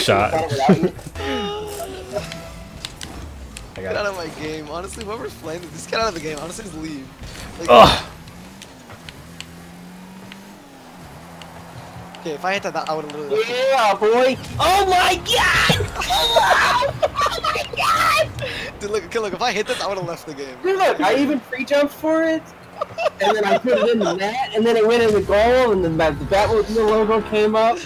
shot. I Get out of my game. Honestly, whoever's playing this, just get out of the game. Honestly, just leave. Like, Ugh. Okay, if I hit that, I would have literally. Yeah, boy. Oh my god! Oh my god! Dude, look, look, if I hit this, I would have left the game. Dude, look, I even pre-jumped for it, and then I put it in the net, and then it went in the goal, and then the Batmobile logo came up.